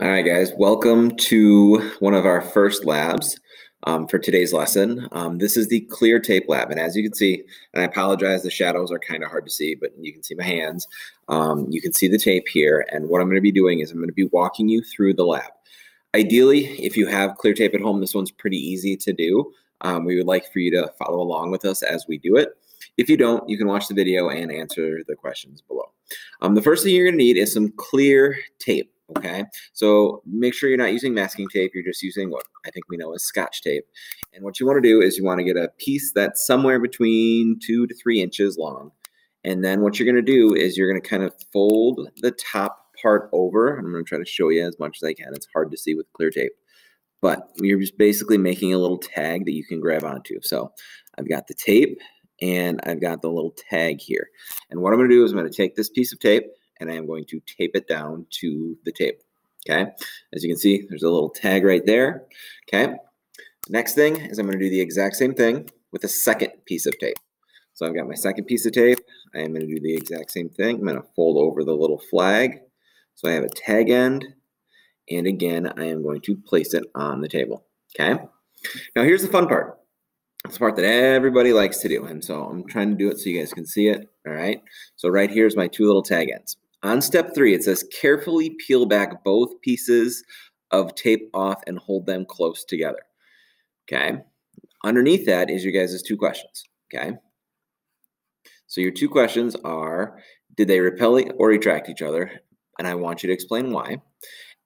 All right, guys, welcome to one of our first labs um, for today's lesson. Um, this is the clear tape lab, and as you can see, and I apologize, the shadows are kind of hard to see, but you can see my hands. Um, you can see the tape here, and what I'm going to be doing is I'm going to be walking you through the lab. Ideally, if you have clear tape at home, this one's pretty easy to do. Um, we would like for you to follow along with us as we do it. If you don't, you can watch the video and answer the questions below. Um, the first thing you're going to need is some clear tape. Okay, so make sure you're not using masking tape. You're just using what I think we know as scotch tape. And what you want to do is you want to get a piece that's somewhere between two to three inches long. And then what you're going to do is you're going to kind of fold the top part over. I'm going to try to show you as much as I can. It's hard to see with clear tape. But you're just basically making a little tag that you can grab onto. So I've got the tape and I've got the little tag here. And what I'm going to do is I'm going to take this piece of tape and I am going to tape it down to the tape. Okay, as you can see, there's a little tag right there. Okay, next thing is I'm going to do the exact same thing with a second piece of tape. So I've got my second piece of tape. I am going to do the exact same thing. I'm going to fold over the little flag. So I have a tag end. And again, I am going to place it on the table. Okay. Now here's the fun part. It's the part that everybody likes to do. And so I'm trying to do it so you guys can see it. All right. So right here's my two little tag ends. On step three, it says carefully peel back both pieces of tape off and hold them close together. Okay. Underneath that is your guys' two questions. Okay. So your two questions are Did they repel or retract each other? And I want you to explain why.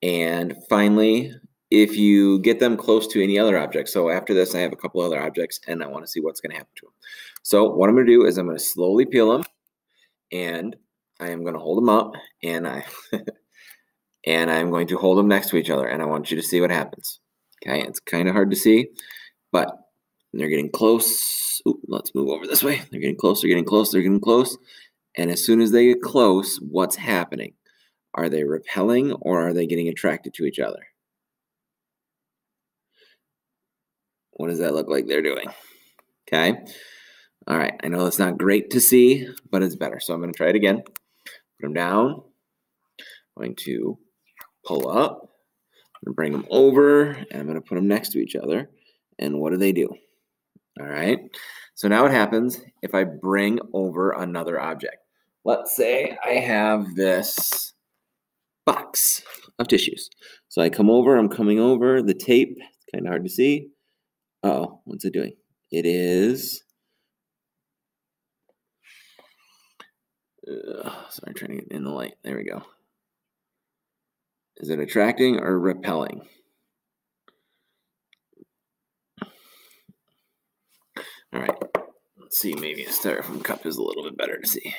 And finally, if you get them close to any other object. So after this, I have a couple other objects and I want to see what's going to happen to them. So what I'm going to do is I'm going to slowly peel them and I am going to hold them up and I and I'm going to hold them next to each other and I want you to see what happens. Okay, it's kind of hard to see, but they're getting close. Ooh, let's move over this way. They're getting close, they're getting close, they're getting close. And as soon as they get close, what's happening? Are they repelling or are they getting attracted to each other? What does that look like they're doing? Okay. All right. I know it's not great to see, but it's better. So I'm going to try it again. Put them down. I'm going to pull up. I'm going to bring them over and I'm going to put them next to each other. And what do they do? All right. So now what happens if I bring over another object? Let's say I have this box of tissues. So I come over, I'm coming over, the tape, it's kind of hard to see. Oh, what's it doing? It is Uh, sorry, trying to get in the light. There we go. Is it attracting or repelling? All right. Let's see. Maybe a styrofoam cup is a little bit better to see.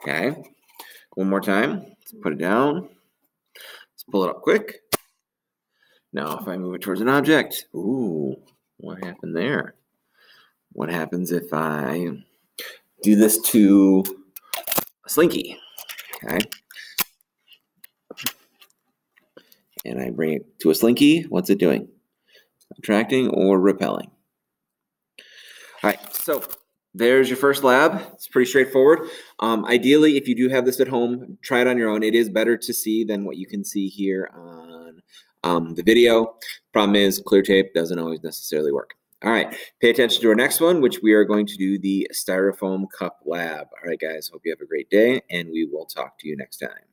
Okay. One more time. Let's put it down. Let's pull it up quick. Now, if I move it towards an object, ooh, what happened there? What happens if I do this to a slinky? Okay. And I bring it to a slinky. What's it doing? Attracting or repelling? All right, so there's your first lab. It's pretty straightforward. Um, ideally, if you do have this at home, try it on your own. It is better to see than what you can see here on um, the video. Problem is, clear tape doesn't always necessarily work. All right, pay attention to our next one, which we are going to do the Styrofoam Cup Lab. All right, guys, hope you have a great day, and we will talk to you next time.